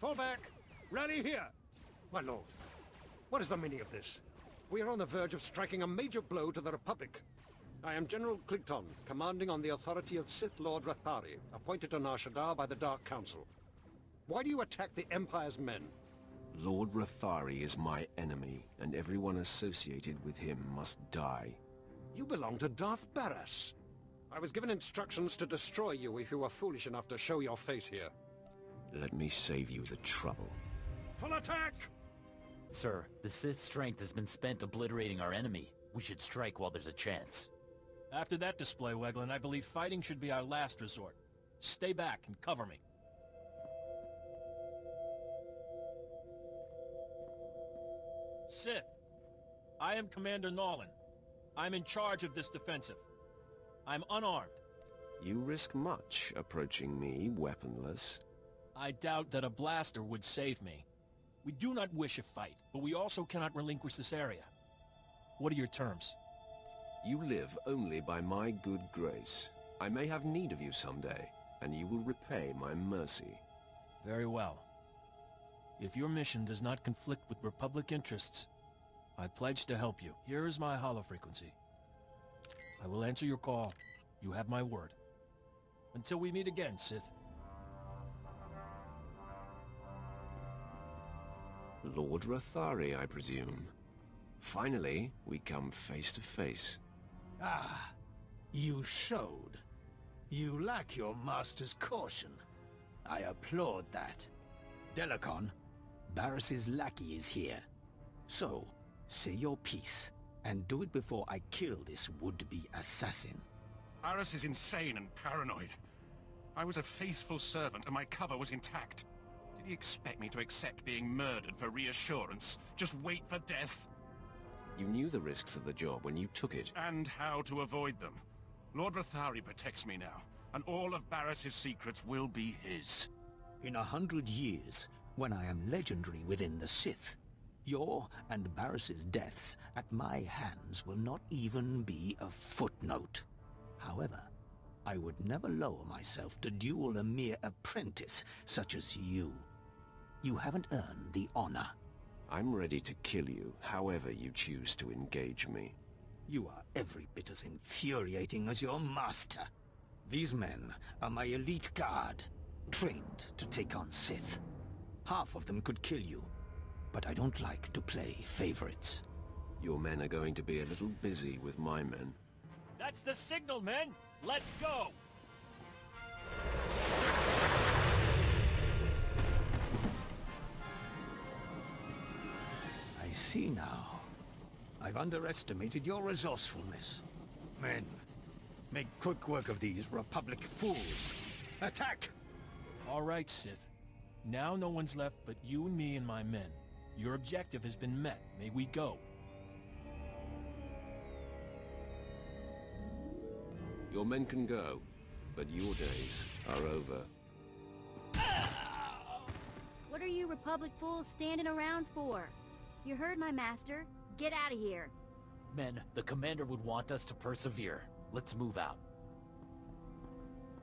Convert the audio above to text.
Fall back! Rally here! My lord, what is the meaning of this? We are on the verge of striking a major blow to the Republic. I am General Clinton, commanding on the authority of Sith Lord Rathari, appointed to Nar Shaddaa by the Dark Council. Why do you attack the Empire's men? Lord Rathari is my enemy, and everyone associated with him must die. You belong to Darth Baras. I was given instructions to destroy you if you were foolish enough to show your face here. Let me save you the trouble. Full attack! Sir, the Sith's strength has been spent obliterating our enemy. We should strike while there's a chance. After that display, Weglin, I believe fighting should be our last resort. Stay back and cover me. Sith, I am Commander Nolan. I'm in charge of this defensive. I'm unarmed. You risk much approaching me weaponless. I doubt that a blaster would save me. We do not wish a fight, but we also cannot relinquish this area. What are your terms? You live only by my good grace. I may have need of you someday, and you will repay my mercy. Very well. If your mission does not conflict with Republic interests, I pledge to help you. Here is my holofrequency. I will answer your call. You have my word. Until we meet again, Sith. Lord Rathari, I presume. Finally, we come face to face. Ah, you showed. You lack your master's caution. I applaud that. Delacon, Baras's lackey is here. So, say your piece, and do it before I kill this would-be assassin. Baras is insane and paranoid. I was a faithful servant and my cover was intact. Did he expect me to accept being murdered for reassurance? Just wait for death? You knew the risks of the job when you took it. And how to avoid them. Lord Rathari protects me now, and all of Baras's secrets will be his. In a hundred years, when I am legendary within the Sith, your and Baras's deaths at my hands will not even be a footnote. However, I would never lower myself to duel a mere apprentice such as you. You haven't earned the honor. I'm ready to kill you, however you choose to engage me. You are every bit as infuriating as your master. These men are my elite guard, trained to take on Sith. Half of them could kill you, but I don't like to play favorites. Your men are going to be a little busy with my men. That's the signal, men! Let's go! I see now. I've underestimated your resourcefulness. Men, make quick work of these Republic fools. Attack! All right, Sith. Now no one's left but you and me and my men. Your objective has been met. May we go. Your men can go, but your days are over. What are you Republic fools standing around for? You heard my master. Get out of here. Men, the commander would want us to persevere. Let's move out.